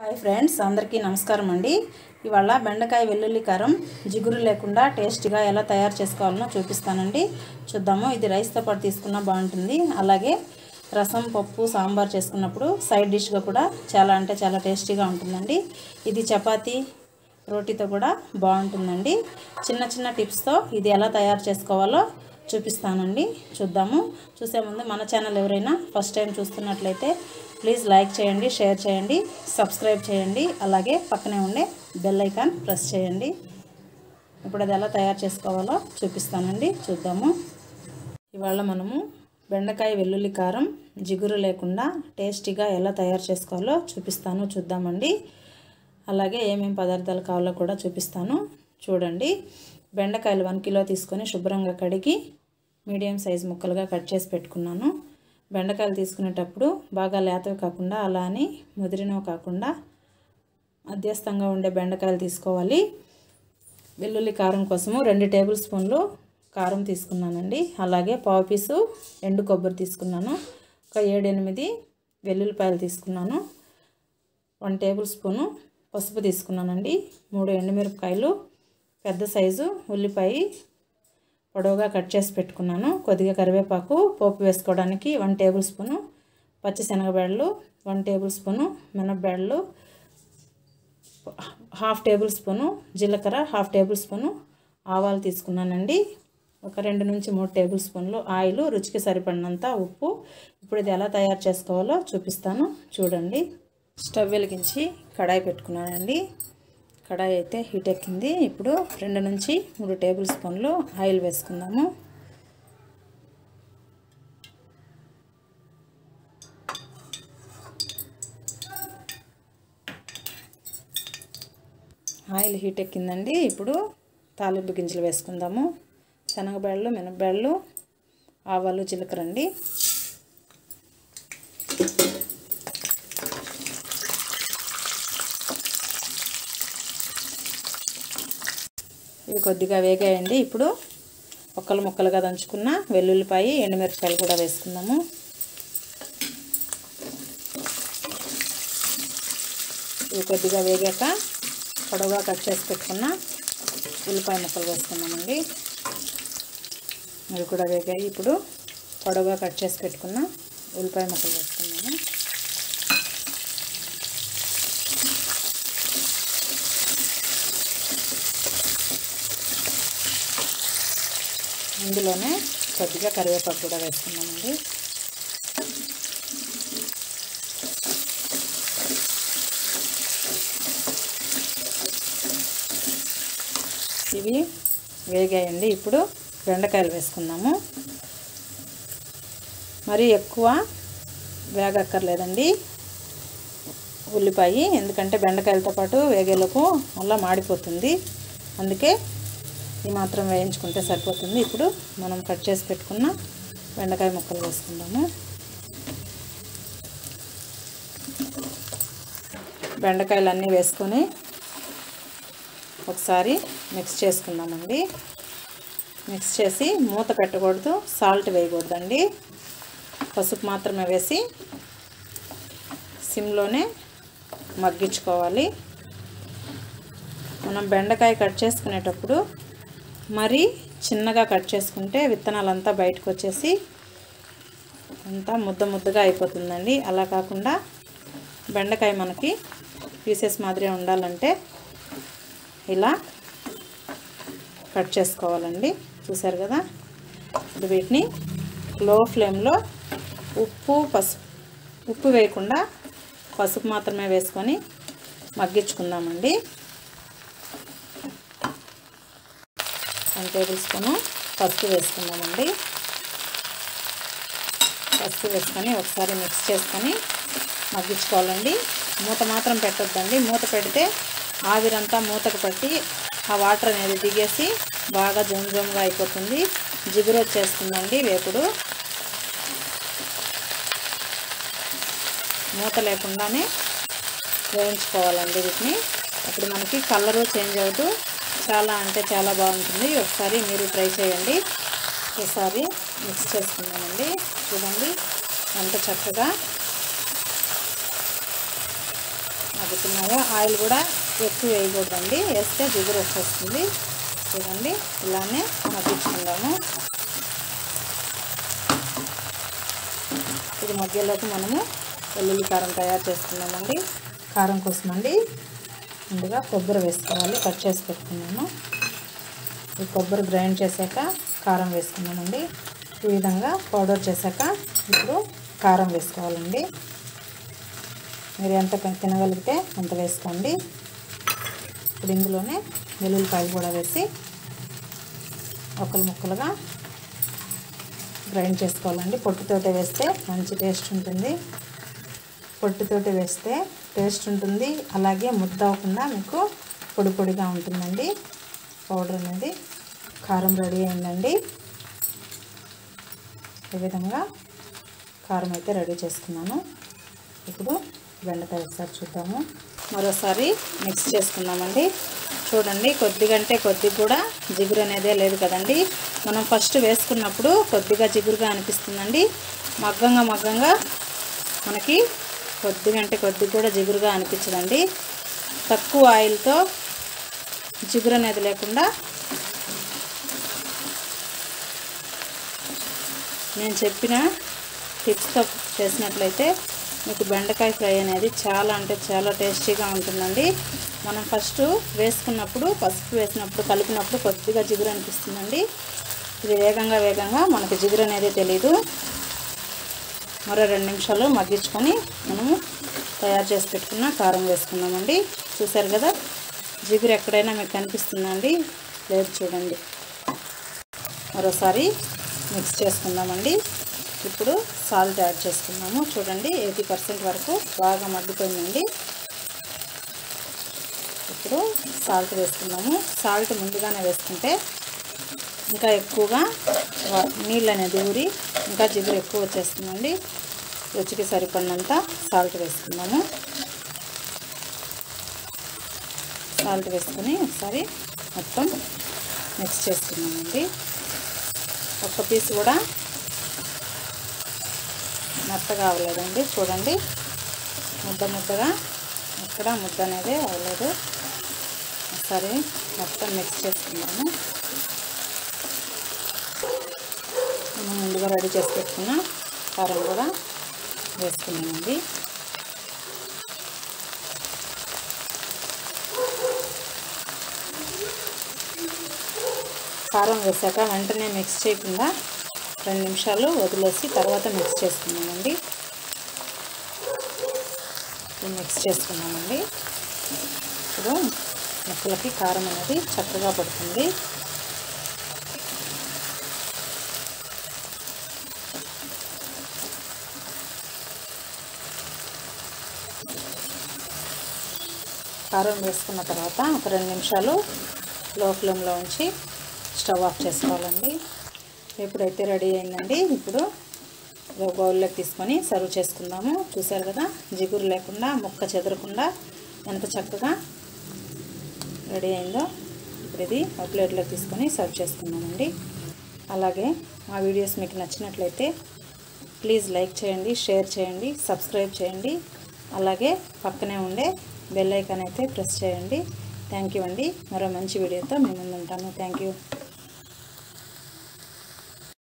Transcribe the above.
Hi friends అందరికీ నమస్కారం అండి. ఇవాళ బెండకాయ వెల్లుల్లి కారం జిగురు లేకుండా టేస్టీగా ఎలా తయారు చేసుకోవాలనో చూపిస్తానండి. చూద్దాము ఇది రైస్తో పాటు తీసుకున్నా బాగుంటుంది. అలాగే రసం పప్పు సాంబార్ చేసుకున్నప్పుడు సైడ్ డిష్గా కూడా చాలా అంటే చాలా టేస్టీగా ఉంటుందండి. ఇది చపాతీ రోటీతో కూడా బాగుంటుందండి. చిన్న చిన్న టిప్స్తో ఇది ఎలా తయారు చేసుకోవాలో చూపిస్తానండి. చూద్దాము. చూసే ముందు మన ఛానల్ ఎవరైనా ఫస్ట్ టైం చూస్తున్నట్లయితే ప్లీజ్ లైక్ చేయండి షేర్ చేయండి సబ్స్క్రైబ్ చేయండి అలాగే పక్కనే ఉండే బెల్ ఐకాన్ ప్రెస్ చేయండి. ఇప్పుడు అది ఎలా తయారు చేసుకోవాలో చూపిస్తానండి చూద్దాము. ఇవాళ మనము బెండకాయ వెల్లుల్లి కారం జిగురు లేకుండా టేస్టీగా ఎలా తయారు చేసుకోవాలో చూపిస్తాను చూద్దామండి. అలాగే ఏమేమి పదార్థాలు కావాలో కూడా చూపిస్తాను చూడండి. బెండకాయలు వన్ కిలో తీసుకొని శుభ్రంగా కడిగి మీడియం సైజ్ ముక్కలుగా కట్ చేసి పెట్టుకున్నాను. బెండకాయలు తీసుకునేటప్పుడు బాగా లేతవి కాకుండా అలా అని ముదిరినవి కాకుండా మధ్యస్థంగా ఉండే బెండకాయలు తీసుకోవాలి. వెల్లుల్లి కారం కోసము రెండు టేబుల్ స్పూన్లు కారం తీసుకున్నానండి. అలాగే పావు పీసు ఎండు కొబ్బరి తీసుకున్నాను. ఒక ఏడెనిమిది వెల్లుల్లిపాయలు తీసుకున్నాను. వన్ టేబుల్ స్పూను పసుపు తీసుకున్నానండి. మూడు ఎండుమిరపకాయలు పెద్ద సైజు ఉల్లిపాయ పొడవుగా కట్ చేసి పెట్టుకున్నాను. కొద్దిగా కరివేపాకు పోపు వేసుకోవడానికి వన్ టేబుల్ స్పూను పచ్చిశనగబేడలు వన్ టేబుల్ స్పూను మినపబేడలు హాఫ్ టేబుల్ స్పూను జీలకర్ర హాఫ్ టేబుల్ స్పూను ఆవాలు తీసుకున్నానండి. ఒక రెండు నుంచి మూడు టేబుల్ స్పూన్లు ఆయిల్ రుచికి సరిపడినంత ఉప్పు. ఇప్పుడు ఇది ఎలా తయారు చేసుకోవాలో చూపిస్తాను. చూడండి. స్టవ్ వెలిగించి కడాయి పెట్టుకున్నానండి. కడాయి అయితే హీట్ ఎక్కింది. ఇప్పుడు రెండు నుంచి మూడు టేబుల్ స్పూన్లు ఆయిల్ వేసుకుందాము. ఆయిల్ హీట్ ఎక్కిందండి. ఇప్పుడు తాలింపు గింజలు వేసుకుందాము. శనగబేళ్ళు మినపబేళ్ళు ఆవాలు జీలకర్ర అండి. ఇవి కొద్దిగా వేగాయండి. ఇప్పుడు ఒక్కలు ముక్కలుగా దంచుకున్న వెల్లుల్లిపాయ ఎండుమిరపకాయలు కూడా వేసుకుందాము. ఇవి కొద్దిగా వేగాక పొడవుగా కట్ చేసి పెట్టుకున్న ఉల్లిపాయ ముక్కలు వేసుకుందామండి. అవి కూడా వేగాయి. ఇప్పుడు పొడవుగా కట్ చేసి పెట్టుకున్న ఉల్లిపాయ ముక్కలు వేసుకుందాము. ఇందులోనే కొద్దిగా కరివేపాకు కూడా వేసుకున్నామండి. ఇవి వేగాయండి. ఇప్పుడు బెండకాయలు వేసుకుందాము. మరి ఎక్కువ వేగక్కర్లేదండి. ఉల్లిపాయ ఎందుకంటే బెండకాయలతో పాటు వేగేలోపు మళ్ళీ మాడిపోతుంది. అందుకే ఈ మాత్రం వేయించుకుంటే సరిపోతుంది. ఇప్పుడు మనం కట్ చేసి పెట్టుకున్న బెండకాయ ముక్కలు వేసుకుందాము. బెండకాయలు అన్నీ వేసుకొని ఒకసారి మిక్స్ చేసుకుందామండి. మిక్స్ చేసి మూత పెట్టకూడదు సాల్ట్ వేయకూడదండి. పసుపు మాత్రమే వేసి సిమ్లోనే మగ్గించుకోవాలి. మనం బెండకాయ కట్ చేసుకునేటప్పుడు మరి చిన్నగా కట్ చేసుకుంటే విత్తనాలంతా బయటకు వచ్చేసి అంతా ముద్ద ముద్దగా అయిపోతుందండి. అలా కాకుండా బెండకాయ మనకి పీసెస్ మాదిరి ఉండాలంటే ఇలా కట్ చేసుకోవాలండి. చూసారు కదా? ఇప్పుడు వీటిని లో ఫ్లేమ్లో ఉప్పు పసుపు ఉప్పు వేయకుండా పసుపు మాత్రమే వేసుకొని మగ్గించుకుందామండి. వన్ టేబుల్ స్పూను పసుపు వేసుకున్నామండి పసుపు వేసుకొని ఒకసారి మిక్స్ చేసుకొని మగ్గించుకోవాలండి. మూత మాత్రం పెట్టొద్దండి. మూత పెడితే ఆవిరంతా మూతకు పట్టి ఆ వాటర్ అనేది దిగేసి బాగా జోమ్జోమ్గా అయిపోతుంది. జిగురు వచ్చేస్తుందండి వేపుడు. మూత లేకుండానే వేయించుకోవాలండి వీటిని. అప్పుడు మనకి కలరు చేంజ్ అవుతూ చాలా అంటే చాలా బాగుంటుంది. ఒకసారి మీరు ట్రై చేయండి. ఒకసారి మిక్స్ చేసుకుందామండి. చూడండి ఎంత చక్కగా మగ్గుతున్నాయో ఆయిల్ కూడా ఎక్కువ వేయకూడదండి. వేస్తే జిగురు వచ్చేస్తుంది. చూడండి ఇలానే మగ్గించుకుందాము. ఇది మధ్యలోకి మనము వెల్లుల్లి కారం తయారు చేసుకున్నామండి. కారం కోసమండి. ముందుగా కొబ్బరి వేసుకోవాలి. కట్ చేసి పెట్టుకున్నాను. ఈ కొబ్బరి గ్రైండ్ చేశాక కారం వేసుకున్నామండి ఈ విధంగా పౌడర్ చేశాక ఇప్పుడు కారం వేసుకోవాలండి. మీరు ఎంత తినగలిగితే అంత వేసుకోండి. ఇప్పుడు ఇందులోనే వెల్లుల్లిపాయలు కూడా వేసి ఒకలు ముక్కలుగా గ్రైండ్ చేసుకోవాలండి. పొట్టుతోటే వేస్తే మంచి టేస్ట్ ఉంటుంది. పొట్టుతోటే వేస్తే టేస్ట్ ఉంటుంది. అలాగే ముద్ద అవ్వకుండా మీకు పొడి పొడిగా ఉంటుందండి. పౌడర్ అనేది కారం రెడీ అయిందండి. ఈ విధంగా కారం అయితే రెడీ చేసుకున్నాను. ఇప్పుడు బెండకాయ ఒకసారి చూద్దాము. మరోసారి మిక్స్ చేసుకున్నామండి చూడండి కొద్దిగంటే కొద్ది కూడా జిగురు అనేదే లేదు కదండి. మనం ఫస్ట్ వేసుకున్నప్పుడు కొద్దిగా జిగురుగా అనిపిస్తుందండి. మగ్గంగా మగ్గంగా మనకి కొద్దిగంటే కొద్దిగా కూడా జిగురుగా అనిపించదండి. తక్కువ ఆయిల్తో జిగురు అనేది లేకుండా నేను చెప్పిన టిప్స్తో చేసినట్లయితే మీకు బెండకాయ ఫ్రై అనేది చాలా అంటే చాలా టేస్టీగా ఉంటుందండి. మనం ఫస్ట్ వేసుకున్నప్పుడు పసుపు వేసినప్పుడు కలిపినప్పుడు కొద్దిగా జిగురు అనిపిస్తుందండి. ఇది వేగంగా వేగంగా మనకు జిగురు అనేది తెలీదు. మరో రెండు నిమిషాలు మగ్గించుకొని మనము తయారు చేసి పెట్టుకున్న కారం వేసుకున్నామండి చూసారు కదా? జిగురు ఎక్కడైనా మీకు కనిపిస్తుందండి లేదు చూడండి. మరోసారి మిక్స్ చేసుకుందామండి. ఇప్పుడు సాల్ట్ యాడ్ చేసుకున్నాము చూడండి ఎయిటీ పర్సెంట్ వరకు బాగా మగ్గిపోయిందండి. ఇప్పుడు సాల్ట్ వేసుకున్నాము సాల్ట్ ముందుగానే వేసుకుంటే ఇంకా ఎక్కువగా నీళ్ళు అనేది ఊరి ఇంకా జిగురు ఎక్కువ వచ్చేస్తుందండి. రుచికి సరిపడినంత సాల్ట్ వేసుకున్నాము సాల్ట్ వేసుకుని ఒకసారి మొత్తం మిక్స్ చేసుకున్నామండి ఒక్క పీస్ కూడా మెత్తగా అవ్వలేదండి చూడండి. ముద్ద ముద్దగా ఎక్కడ ముద్ద అనేది అవ్వలేదు ఒకసారి మొత్తం మిక్స్ చేసుకున్నాము మనం ముందుగా రెడీ చేసి పెట్టుకున్న కారం కూడా వేసుకున్నామండి. కారం వేసాక వెంటనే మిక్స్ చేయకుండా రెండు నిమిషాలు వదిలేసి తర్వాత మిక్స్ చేసుకున్నామండి. మిక్స్ చేసుకున్నామండి. ఇప్పుడు ముక్కలకి కారం అనేది చక్కగా పడుతుంది. కారం వేసుకున్న తర్వాత ఒక రెండు నిమిషాలు లో ఫ్లేమ్లో ఉంచి స్టవ్ ఆఫ్ చేసుకోవాలండి. ఎప్పుడైతే రెడీ అయిందండి ఇప్పుడు బౌల్లోకి తీసుకొని సర్వ్ చేసుకుందాము. చూసారు కదా జిగురు లేకుండా ముక్క చెదరకుండా ఎంత చక్కగా రెడీ అయిందో ఇప్పుడు ఇది ఒక ప్లేట్లోకి తీసుకొని సర్వ్ చేసుకుందామండి. అలాగే మా వీడియోస్ మీకు నచ్చినట్లయితే ప్లీజ్ లైక్ చేయండి షేర్ చేయండి సబ్స్క్రైబ్ చేయండి. అలాగే పక్కనే ఉండే బెల్ ఐకాన్ అయితే ప్రెస్ చేయండి. థ్యాంక్ యూ అండి. మరో మంచి వీడియోతో మేము ఉంటాను. Thank you.